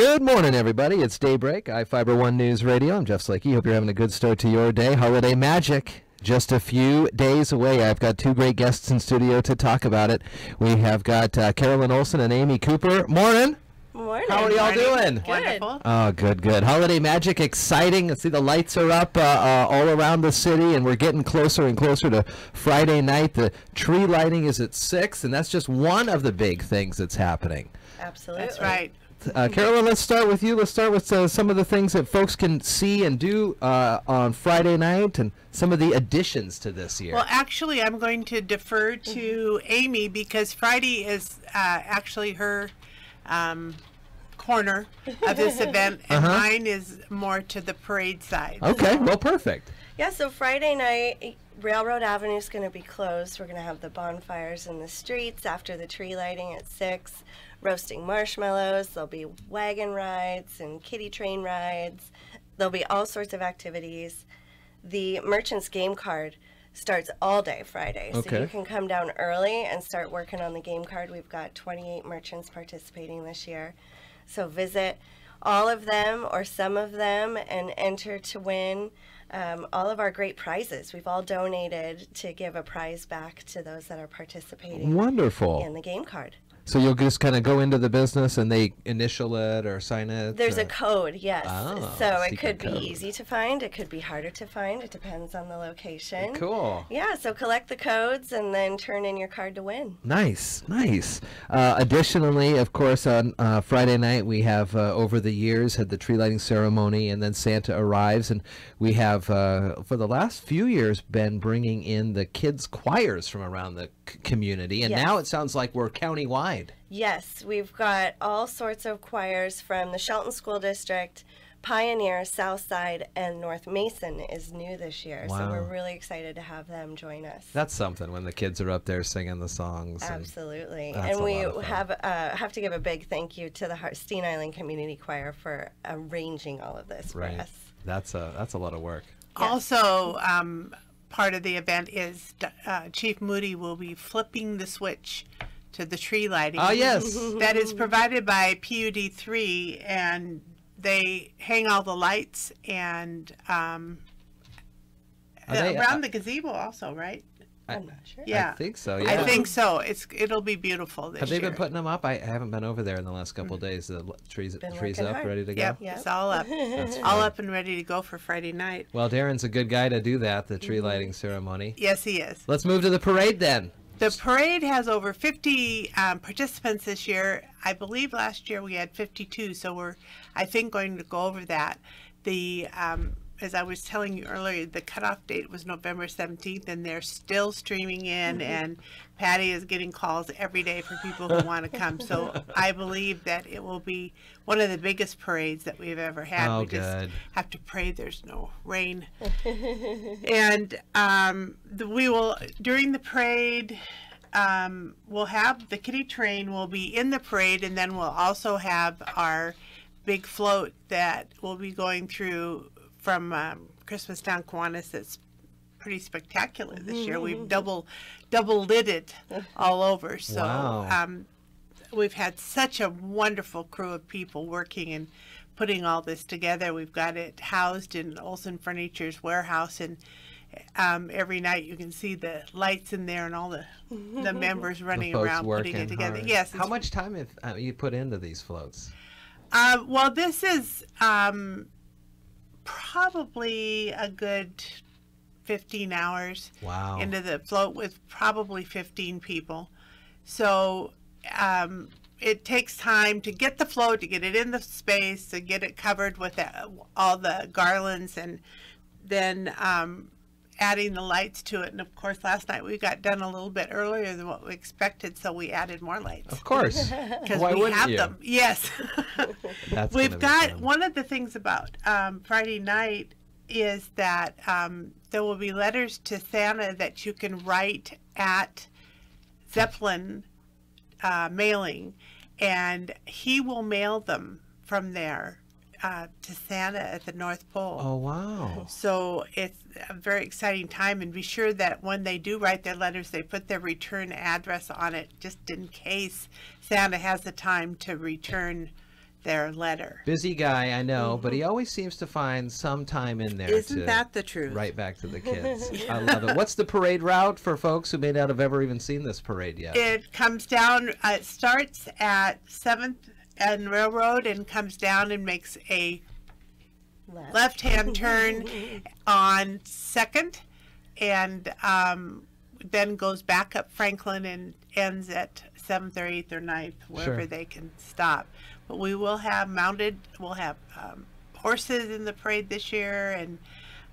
Good morning, everybody. It's Daybreak, I Fiber One News Radio. I'm Jeff Slakey. Hope you're having a good start to your day. Holiday magic just a few days away. I've got two great guests in studio to talk about it. We have got uh, Carolyn Olsen and Amy Cooper. Morning. Morning. How are y'all doing? Good. Wonderful. Oh, good, good. Holiday magic, exciting. Let's see, the lights are up uh, uh, all around the city, and we're getting closer and closer to Friday night. The tree lighting is at 6, and that's just one of the big things that's happening. Absolutely. That's right. Uh, Carolyn, let's start with you. Let's start with uh, some of the things that folks can see and do uh, on Friday night and some of the additions to this year. Well, actually, I'm going to defer to Amy because Friday is uh, actually her um, corner of this event, and Uh-huh. mine is more to the parade side. okay, well, perfect. Yeah, so Friday night, Railroad Avenue is going to be closed. We're going to have the bonfires in the streets after the tree lighting at 6, roasting marshmallows. There'll be wagon rides and kiddie train rides. There'll be all sorts of activities. The Merchant's Game Card starts all day Friday. So you can come down early and start working on the game card. We've got 28 merchants participating this year. So visit all of them or some of them and enter to win um, all of our great prizes. We've all donated to give a prize back to those that are participating Wonderful. in the game card. So you'll just kind of go into the business and they initial it or sign it? There's or- a code, yes. Oh, so it could be easy to find, it could be harder to find. It depends on the location. Cool. Yeah, so collect the codes and then turn in your card to win. Nice, nice. Uh, additionally, of course, on uh, Friday night we have uh, over the years had the tree lighting ceremony, and then Santa arrives, and we have uh, for the last few years been bringing in the kids choirs from around the c- community, and Yes. now it sounds like we're county-wide. Yes, we've got all sorts of choirs from the Shelton School District, Pioneer, Southside, and North Mason is new this year. Wow. So we're really excited to have them join us. That's something when the kids are up there singing the songs. Absolutely. That's and we lot of fun. have uh, have to give a big thank you to the Harstine Island Community Choir for arranging all of this right. for us. That's a that's a lot of work. Also, um, part of the event is uh, Chief Moody will be flipping the switch to the tree lighting. Oh yes. that is provided by PUD three, and they hang all the lights and um, they- around the gazebo also, right? I'm not sure. Yeah, I think so. Yeah. I think so. It's it'll be beautiful this Have they year. been putting them up? I, I haven't been over there in the last couple of days. The trees Been trees up, hard. ready to go. Yep, Yep. it's all up, all up and ready to go for Friday night. Well, Darren's a good guy to do that, the Mm-hmm. tree lighting ceremony. Yes, he is. Let's move to the parade then. The parade has over 50 um, participants this year. I believe last year we had 52, so we're, I think, going to go over that. The, um, as I was telling you earlier, the cutoff date was November 17th, and they're still streaming in, and Patty is getting calls every day for people who want to come. So I believe that it will be one of the biggest parades that we've ever had. Oh, we just have to pray there's no rain. and um, the, we will during the parade um, we'll have the kitty train will be in the parade and then we'll also have our big float that will be going through from um, christmas town Kiwanis that's pretty spectacular this year we've double double lit it all over so Wow. um, we've had such a wonderful crew of people working and putting all this together. We've got it housed in Olsen Furniture's warehouse, and um, every night you can see the lights in there and all the the members running folks around putting it together. hard. Yes. How much time have uh, you put into these floats? Uh, well, this is um, probably a good 15 hours Wow. into the float with probably 15 people. So um, it takes time to get the float, to get it in the space, to get it covered with uh, all the garlands, and then um, adding the lights to it. And of course, last night we got done a little bit earlier than what we expected, so we added more lights of course. because we wouldn't have you? them. Yes. That's We've got fun. one of the things about um, Friday night is that um, there will be letters to Santa that you can write at Zeppelin uh, mailing, and he will mail them from there uh, to Santa at the North Pole. Oh wow. So it's a very exciting time, and be sure that when they do write their letters, they put their return address on it, just in case Santa has the time to return their letter. Busy guy, I know, but he always seems to find some time in there Mm-hmm. Isn't that the truth? right back to the kids. I love it. What's the parade route for folks who may not have ever even seen this parade yet? It comes down. Uh, it starts at Seventh and Railroad and comes down and makes a Left. left-hand turn on Second, and um, then goes back up Franklin and ends at Seventh or Eighth or 9th, wherever Sure. they can stop. But we will have mounted. We'll have um, horses in the parade this year, and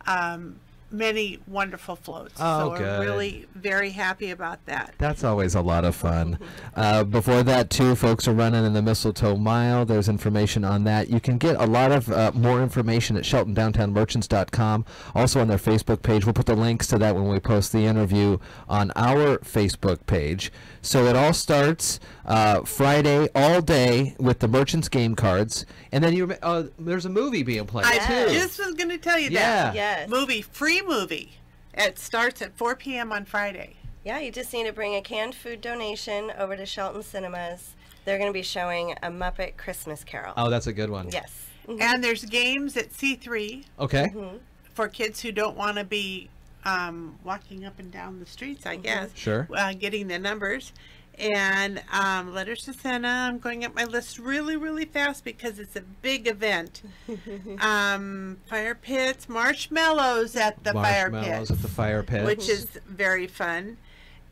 um, many wonderful floats. Oh, so we're good. really very happy about that. That's always a lot of fun. Uh, before that, too, folks are running in the Mistletoe Mile. There's information on that. You can get a lot of uh, more information at SheltonDowntownMerchants.com. Also on their Facebook page. We'll put the links to that when we post the interview on our Facebook page. So it all starts uh, Friday all day with the Merchants game cards, and then you uh, there's a movie being played I too. just was going to tell you Yeah. that. Yes. Movie, free movie. It starts at 4 p.m. on Friday. Yeah, you just need to bring a canned food donation over to Shelton Cinemas. They're going to be showing a Muppet Christmas Carol. oh, that's a good one. Yes. And there's games at C3 Okay. for kids who don't want to be um, walking up and down the streets, I guess. Sure. Uh, getting the numbers. And um, letters to Santa. I'm going up my list really, really fast because it's a big event. um, fire pits, marshmallows at the fire Marshmallows pits, at the fire pit. which is very fun.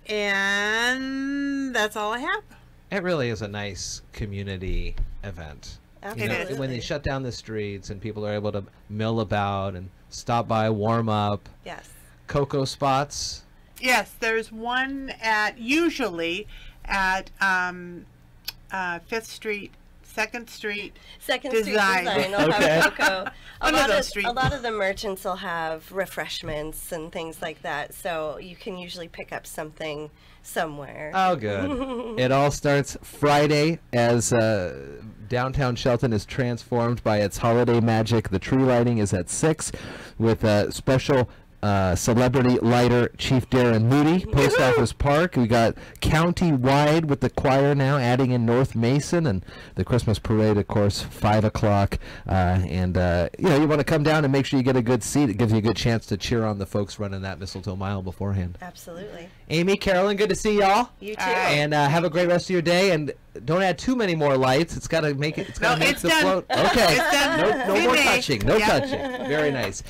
And that's all I have. It really is a nice community event. You know, when they shut down the streets and people are able to mill about and stop by, warm up. Yes. Cocoa spots. Yes, there's one at usually at um, uh, Fifth Street, Second Street. Second Design. Street Design will Okay. have cocoa. A lot of, streets. a lot of the merchants will have refreshments and things like that, so you can usually pick up something somewhere. Oh, good. it all starts Friday as uh, downtown Shelton is transformed by its holiday magic. The tree lighting is at 6 with a special. Uh, celebrity lighter Chief Darren Moody, Post Office Park. We got county wide with the choir now adding in North Mason and the Christmas parade, of course, five o'clock. Uh, and uh, you know you want to come down and make sure you get a good seat. It gives you a good chance to cheer on the folks running that mistletoe mile beforehand. Absolutely. Amy, Carolyn, good to see y'all. You too. And uh, have a great rest of your day. And don't add too many more lights. It's got to make it. It's got to No, make it's the done. float. Okay. It's done. No, no more touching. No Yeah. touching. Very nice.